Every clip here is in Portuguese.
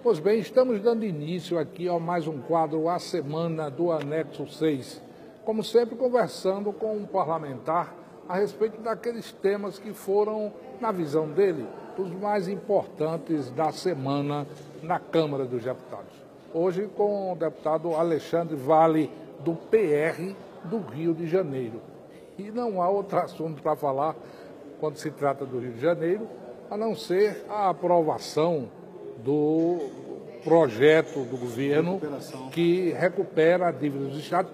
Pois bem, estamos dando início aqui a mais um quadro A Semana do Anexo 6. Como sempre, conversando com um parlamentar a respeito daqueles temas que foram, na visão dele, os mais importantes da semana na Câmara dos Deputados. Hoje com o deputado Alexandre Vale, do PR do Rio de Janeiro. E não há outro assunto para falar quando se trata do Rio de Janeiro, a não ser a aprovação do projeto do governo que recupera a dívida dos estados,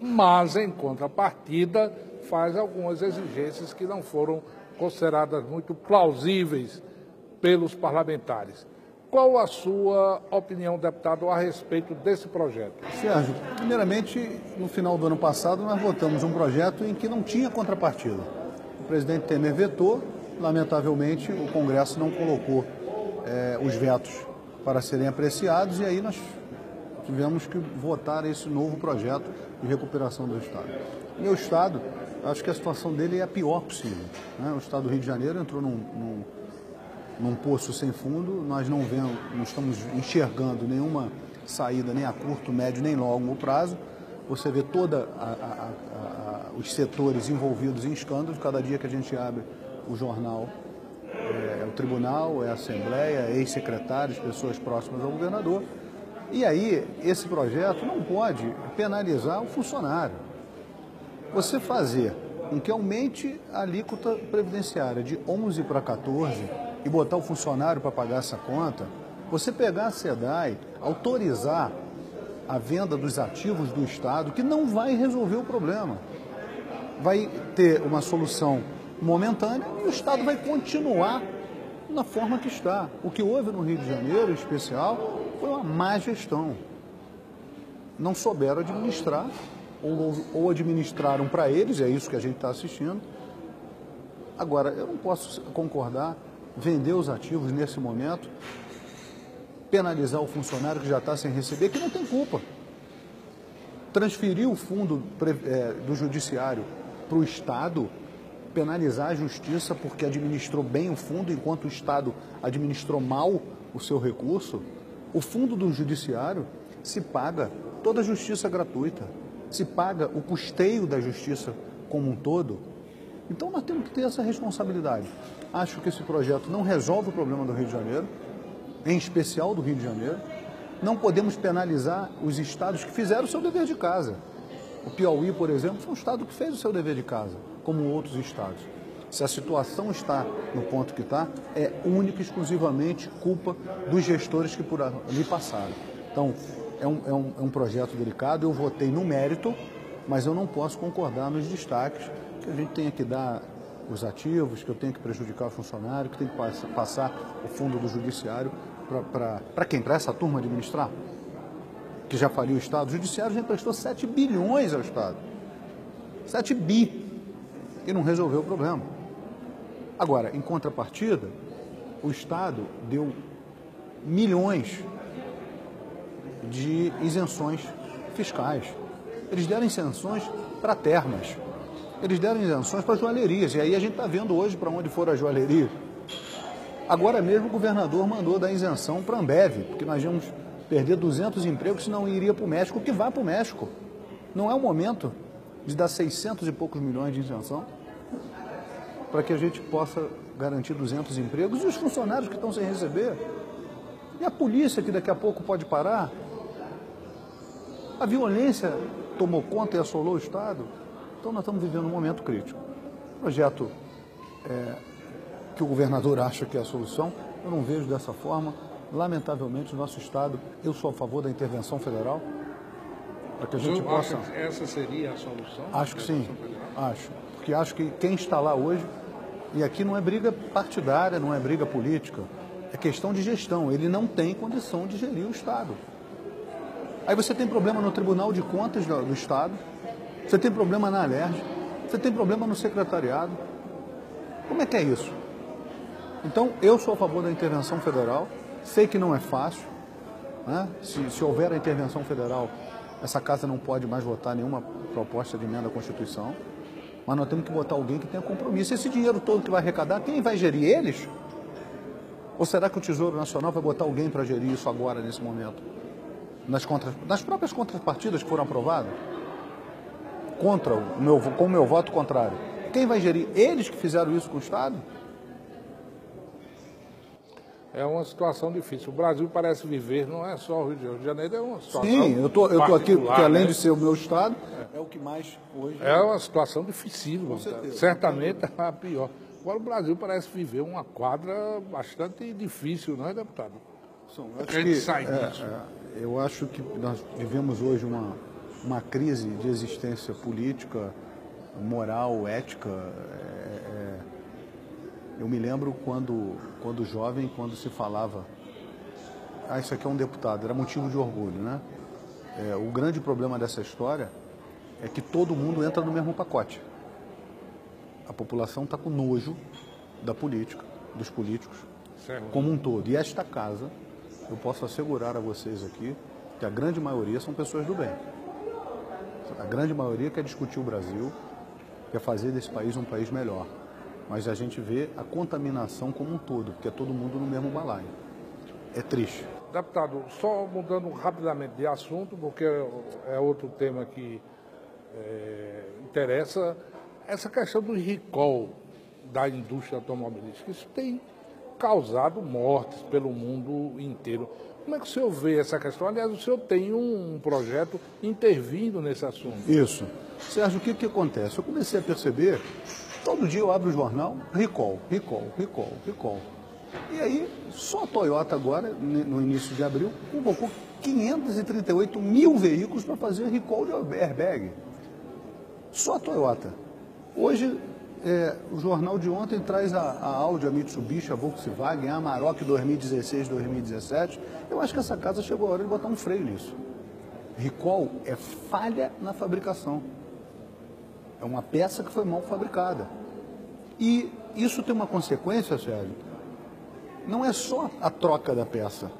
mas em contrapartida faz algumas exigências que não foram consideradas muito plausíveis pelos parlamentares. Qual a sua opinião, deputado, a respeito desse projeto? Sérgio, primeiramente, no final do ano passado, nós votamos um projeto em que não tinha contrapartida. O presidente Temer vetou, lamentavelmente, o Congresso não colocou é, os vetos para serem apreciados e aí nós tivemos que votar esse novo projeto de recuperação do Estado. Meu Estado, acho que a situação dele é a pior possível. Né? O Estado do Rio de Janeiro entrou num, num num poço sem fundo, nós não, vemos, não estamos enxergando nenhuma saída nem a curto, médio, nem longo prazo. Você vê todos os setores envolvidos em escândalos, cada dia que a gente abre o jornal, é, é o tribunal, é a Assembleia, é ex-secretários, pessoas próximas ao governador. E aí, esse projeto não pode penalizar o funcionário. Você fazer com que aumente a alíquota previdenciária de 11 para 14, e botar o funcionário para pagar essa conta, você pegar a SEDAI, autorizar a venda dos ativos do Estado, que não vai resolver o problema. Vai ter uma solução momentânea e o Estado vai continuar na forma que está. O que houve no Rio de Janeiro, em especial, foi uma má gestão. Não souberam administrar, ou, ou administraram para eles, é isso que a gente está assistindo. Agora, eu não posso concordar vender os ativos nesse momento, penalizar o funcionário que já está sem receber, que não tem culpa. Transferir o fundo é, do judiciário para o Estado, penalizar a justiça porque administrou bem o fundo, enquanto o Estado administrou mal o seu recurso. O fundo do judiciário se paga toda a justiça gratuita, se paga o custeio da justiça como um todo. Então nós temos que ter essa responsabilidade. Acho que esse projeto não resolve o problema do Rio de Janeiro, em especial do Rio de Janeiro. Não podemos penalizar os estados que fizeram o seu dever de casa. O Piauí, por exemplo, foi um estado que fez o seu dever de casa, como outros estados. Se a situação está no ponto que está, é única e exclusivamente culpa dos gestores que por ali passaram. Então, é um, é um, é um projeto delicado, eu votei no mérito, mas eu não posso concordar nos destaques que a gente tenha que dar os ativos, que eu tenho que prejudicar o funcionário, que tem que passar o fundo do judiciário para quem? Para essa turma administrar? Que já faliu o Estado. O judiciário já emprestou 7 bilhões ao Estado. 7 bi. E não resolveu o problema. Agora, em contrapartida, o Estado deu milhões de isenções fiscais. Eles deram isenções para termas. Eles deram isenções para joalherias. E aí a gente está vendo hoje para onde foram as joalherias. Agora mesmo o governador mandou dar isenção para a Ambev, porque nós íamos perder 200 empregos se não iria para o México, que vá para o México. Não é o momento de dar 600 e poucos milhões de isenção para que a gente possa garantir 200 empregos e os funcionários que estão sem receber. E a polícia que daqui a pouco pode parar. A violência tomou conta e assolou o Estado. Então nós estamos vivendo um momento crítico. Projeto é, que o governador acha que é a solução, eu não vejo dessa forma. Lamentavelmente, no nosso Estado, eu sou a favor da intervenção federal, para que a gente possa... Acha que essa seria a solução? Acho que sim, acho. Porque acho que quem está lá hoje, e aqui não é briga partidária, não é briga política, é questão de gestão. Ele não tem condição de gerir o Estado. Aí você tem problema no Tribunal de Contas do, do Estado, você tem problema na Alerj, você tem problema no secretariado. Como é que é isso? Então, eu sou a favor da intervenção federal, sei que não é fácil. Né? Se, se houver a intervenção federal, essa casa não pode mais votar nenhuma proposta de emenda à Constituição, mas nós temos que botar alguém que tenha compromisso. Esse dinheiro todo que vai arrecadar, quem vai gerir eles? Ou será que o Tesouro Nacional vai botar alguém para gerir isso agora, nesse momento? Nas, nas próprias contrapartidas que foram aprovadas? Contra o meu, com o meu voto contrário. Quem vai gerir? Eles que fizeram isso com o Estado? É uma situação difícil. O Brasil parece viver, não é só o Rio de Janeiro, é uma situação. Sim, eu tô, estou tô aqui porque, além né? de ser o meu Estado, é, é o que mais hoje. É uma situação dificílima. Certamente é a pior. Agora o Brasil parece viver uma quadra bastante difícil, não é, deputado? São, eu, acho que, sai é, disso. É, eu acho que nós vivemos hoje uma, uma crise de existência política, moral, ética. Eu me lembro quando, quando jovem, quando se falava, ah, isso aqui é um deputado, era motivo de orgulho, né? É, o grande problema dessa história é que todo mundo entra no mesmo pacote. A população está com nojo da política, dos políticos, certo. como um todo. E esta casa, eu posso assegurar a vocês aqui que a grande maioria são pessoas do bem. A grande maioria quer discutir o Brasil, quer fazer desse país um país melhor. Mas a gente vê a contaminação como um todo, porque é todo mundo no mesmo balaio. É triste. Deputado, só mudando rapidamente de assunto, porque é outro tema que é, interessa, essa questão do recall da indústria automobilística. Isso tem causado mortes pelo mundo inteiro. Como é que o senhor vê essa questão? Aliás, o senhor tem um projeto intervindo nesse assunto. Isso. Sérgio, o que, que acontece? Eu comecei a perceber, todo dia eu abro o jornal, recall, recall, recall, recall. E aí, só a Toyota agora, no início de abril, convocou 538 mil veículos para fazer recall de airbag. Só a Toyota. Hoje, é, o jornal de ontem traz a, a Audi, a Mitsubishi, a Volkswagen, a Amarok 2016, 2017. Eu acho que essa casa chegou a hora de botar um freio nisso. Recall é falha na fabricação. É uma peça que foi mal fabricada. E isso tem uma consequência, Sérgio. Não é só a troca da peça.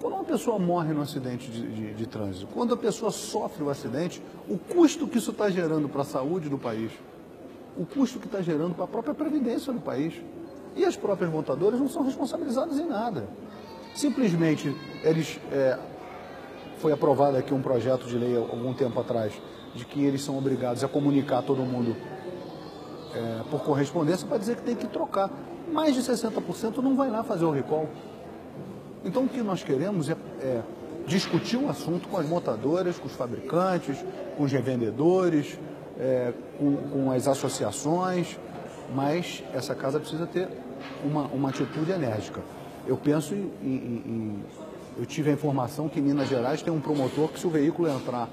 Quando uma pessoa morre no acidente de, de, de trânsito, quando a pessoa sofre o acidente, o custo que isso está gerando para a saúde do país, o custo que está gerando para a própria previdência do país. E as próprias montadoras não são responsabilizadas em nada. Simplesmente eles é, foi aprovado aqui um projeto de lei algum tempo atrás de que eles são obrigados a comunicar todo mundo é, por correspondência para dizer que tem que trocar. Mais de 60% não vai lá fazer o recall. Então o que nós queremos é, é discutir o assunto com as montadoras, com os fabricantes, com os revendedores, é, com, com, as associações, mas essa casa precisa ter uma, uma atitude enérgica. Eu penso em, em, em, Eu tive a informação que em Minas Gerais tem um promotor que, se o veículo entrar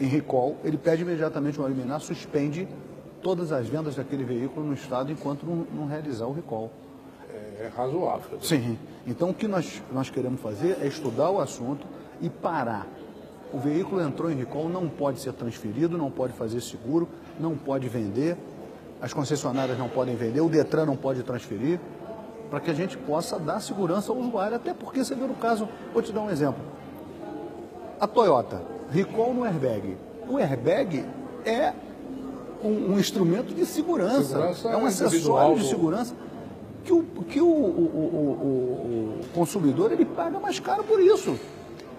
em recall, ele pede imediatamente um liminar, suspende todas as vendas daquele veículo no estado enquanto não, não realizar o recall. É, é razoável. Sim. Então, o que nós, nós queremos fazer é estudar o assunto e parar o veículo entrou em recall, não pode ser transferido, não pode fazer seguro, não pode vender, as concessionárias não podem vender, o Detran não pode transferir, para que a gente possa dar segurança ao usuário. Até porque você viu no caso, vou te dar um exemplo. A Toyota, recall no airbag. O airbag é um, um instrumento de segurança, segurança é um acessório de segurança que o, que o, o, o, consumidor ele paga mais caro por isso.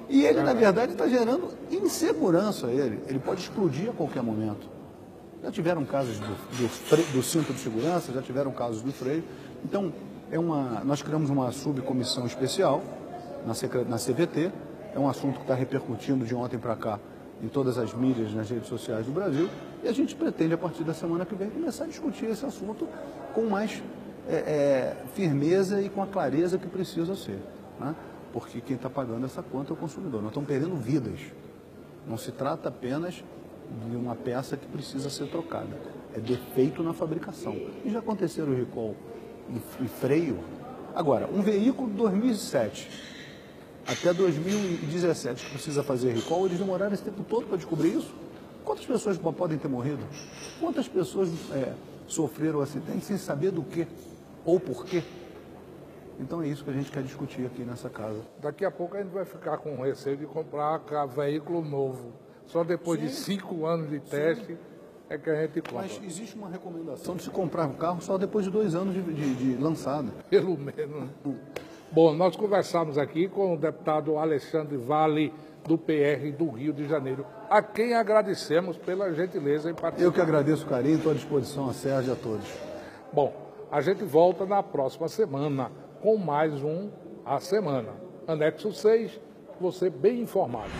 E ele, na verdade, está gerando insegurança a ele. Ele pode explodir a qualquer momento. Já tiveram casos do, do, do cinto de segurança, já tiveram casos do freio. Então, é uma, nós criamos uma subcomissão especial na, na CVT. É um assunto que está repercutindo de ontem para cá em todas as mídias, nas redes sociais do Brasil. E a gente pretende, a partir da semana que vem, começar a discutir esse assunto com mais é, é, firmeza e com a clareza que precisa ser. Né? porque quem está pagando essa conta é o consumidor. Nós estamos perdendo vidas. Não se trata apenas de uma peça que precisa ser trocada. É defeito na fabricação. E já aconteceram o recall e, freio. Agora, um veículo de 2007 até 2017 que precisa fazer recall, eles demoraram esse tempo todo para descobrir isso. Quantas pessoas podem ter morrido? Quantas pessoas é, sofreram acidente sem saber do que ou por quê? Então é isso que a gente quer discutir aqui nessa casa. Daqui a pouco a gente vai ficar com receio de comprar veículo novo. Só depois Sim. de cinco anos de teste. é que a gente compra. Mas existe uma recomendação de se comprar um carro só depois de dois anos de, de, de lançado. Pelo menos. Bom, nós conversamos aqui com o deputado Alexandre Vale, do PR do Rio de Janeiro, a quem agradecemos pela gentileza em participar. Eu que agradeço o carinho, estou à disposição a Sérgio e a todos. Bom, a gente volta na próxima semana com mais um A Semana. Anexo 6, você bem informado.